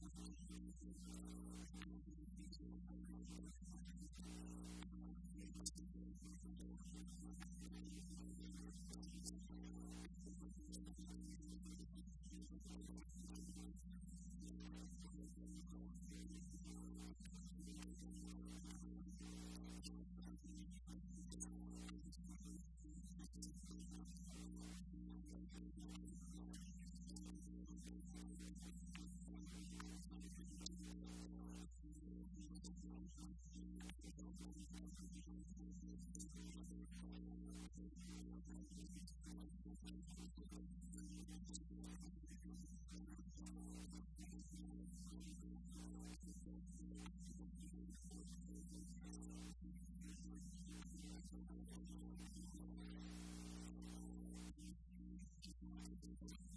جيڪا 3.7 جي 2.5 جي 2.5 جي Il droite spiral de 我的 mente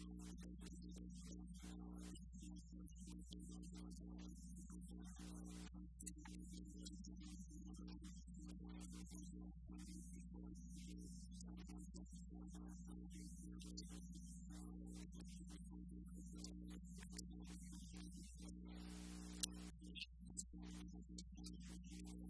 rogabibu Iardoog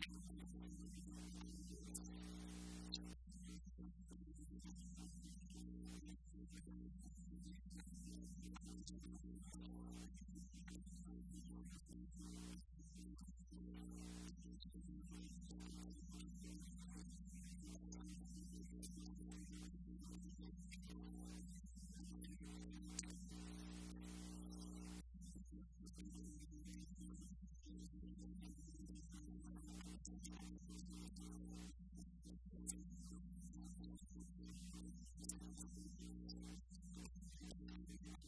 preserving the Americas?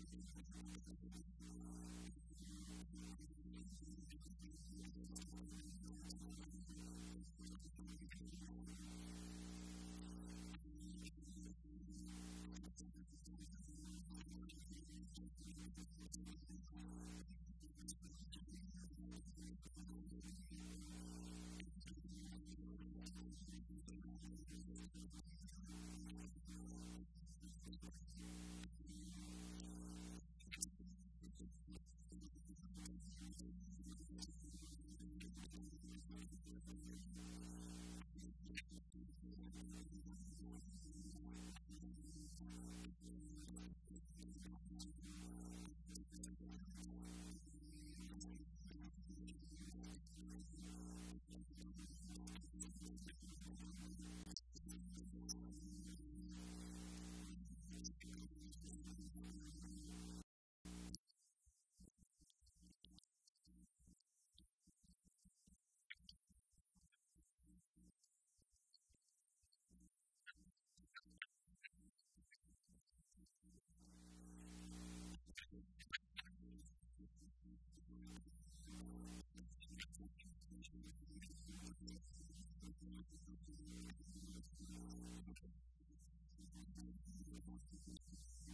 and take the low movie, and this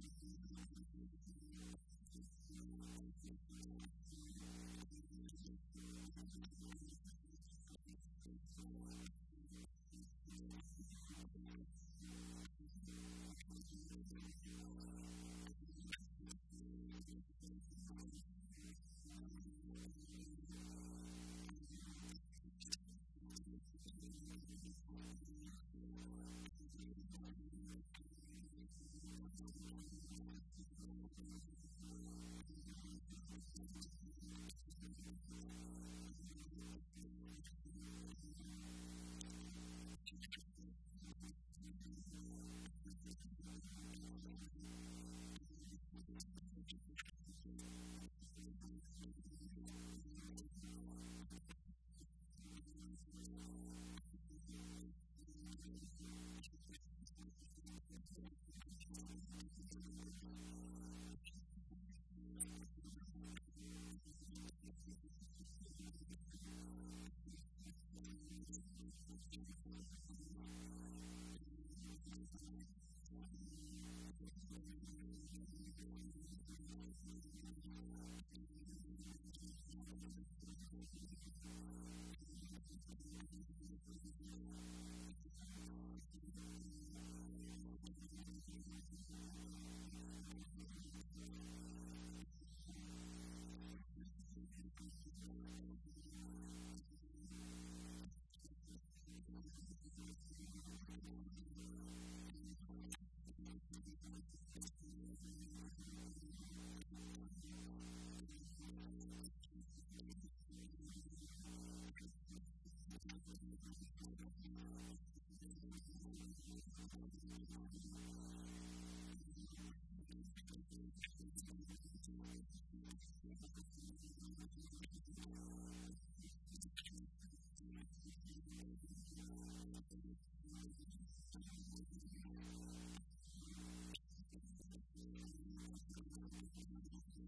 Thank you. aceric. Um, we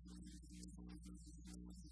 in a way that's you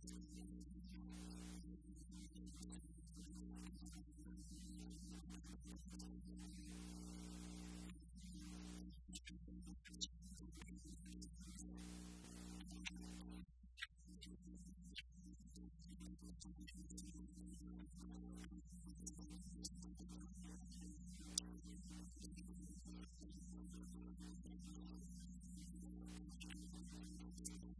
Duquesne «Je såắc repetền en blau eten in the Development